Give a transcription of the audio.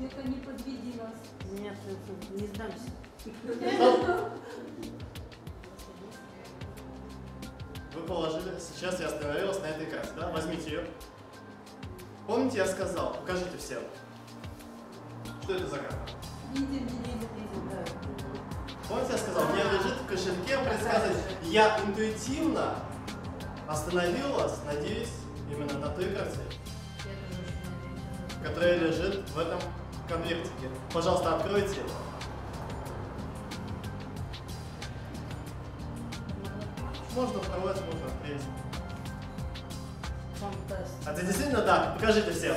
Света, не подведи нас. Нет, не сдамся. Вы положили, сейчас я остановилась на этой карте, да? Возьмите ее. Помните, я сказал, покажите всем. Что это за карта? Видим, видим. Видел, да. Помните, я сказал, мне лежит в кошельке предсказать. Я интуитивно остановил вас, надеюсь, именно на той карте, которая лежит в этом конвертике. Пожалуйста, откройте. Можно порвать, можно открыть. Фантастика. А это действительно так? Покажите всем.